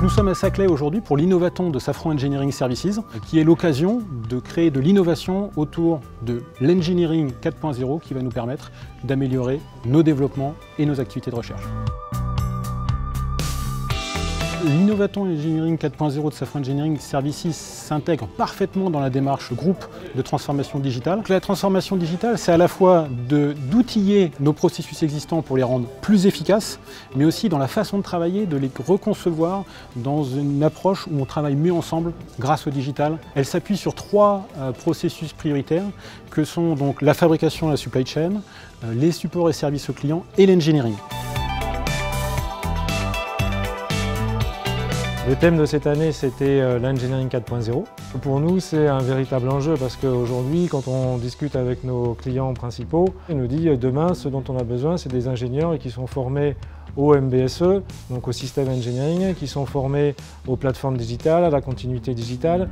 Nous sommes à Saclay aujourd'hui pour l'innovaton de Safran Engineering Services, qui est l'occasion de créer de l'innovation autour de l'engineering 4.0 qui va nous permettre d'améliorer nos développements et nos activités de recherche. L'innovaton Engineering 4.0 de Safran Engineering Services s'intègre parfaitement dans la démarche groupe de transformation digitale. la transformation digitale, c'est à la fois d'outiller nos processus existants pour les rendre plus efficaces, mais aussi dans la façon de travailler, de les reconcevoir dans une approche où on travaille mieux ensemble grâce au digital. Elle s'appuie sur trois euh, processus prioritaires que sont donc la fabrication et la supply chain, euh, les supports et services aux clients et l'engineering. Le thème de cette année, c'était euh, l'engineering 4.0. Pour nous, c'est un véritable enjeu parce qu'aujourd'hui, quand on discute avec nos clients principaux, ils nous disent demain, ce dont on a besoin, c'est des ingénieurs qui sont formés au MBSE, donc au système engineering, qui sont formés aux plateformes digitales, à la continuité digitale.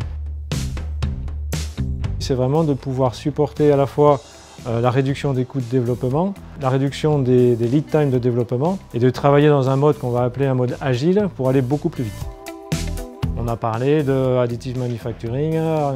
C'est vraiment de pouvoir supporter à la fois euh, la réduction des coûts de développement, la réduction des lead times de développement et de travailler dans un mode qu'on va appeler un mode agile pour aller beaucoup plus vite. On a parlé de additive manufacturing,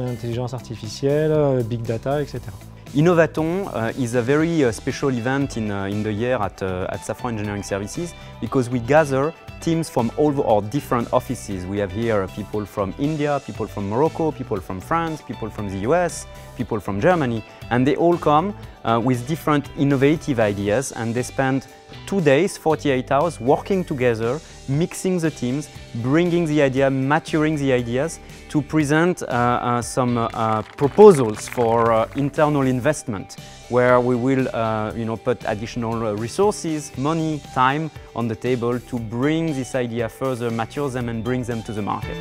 intelligence artificielle, big data, etc. Innovaton uh, is a very uh, special event in, uh, in the year at, uh, at Safran Engineering Services because we gather teams from all our different offices. We have here people from India, people from Morocco, people from France, people from the US, people from Germany, and they all come uh, with different innovative ideas and they spend two days, 48 hours, working together, mixing the teams, bringing the idea, maturing the ideas to present uh, uh, some uh, proposals for uh, internal investment where we will uh, you know, put additional resources, money, time on the table to bring this idea further, mature them and bring them to the market.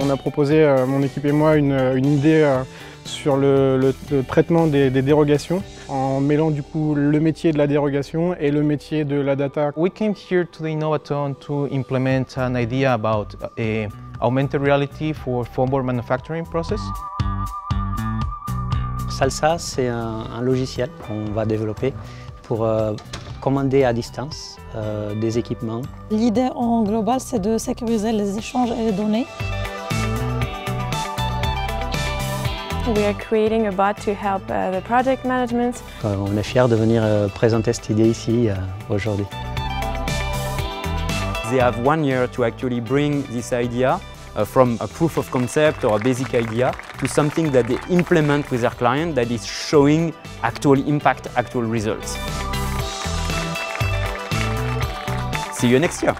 On a proposé, euh, mon équipe et moi, une, une idée euh, sur le, le, le traitement des, des, dérogations en mêlant du coup le métier de la dérogation et le métier de la data. We came here to the Innovaton to implement an idea about a augmented reality for foam manufacturing process. Salsa, c'est un, un, logiciel qu'on va développer pour euh, commander à distance euh, des équipements. L'idée en global, c'est de sécuriser les échanges et les données. We are creating a bot to help uh, the project management. On est fiers de venir euh, présenter cette idée ici euh, aujourd'hui. They have one year to actually bring this idea uh, from a proof of concept or a basic idea to something that they implement with their client that is showing actual impact, actual results. See you next year.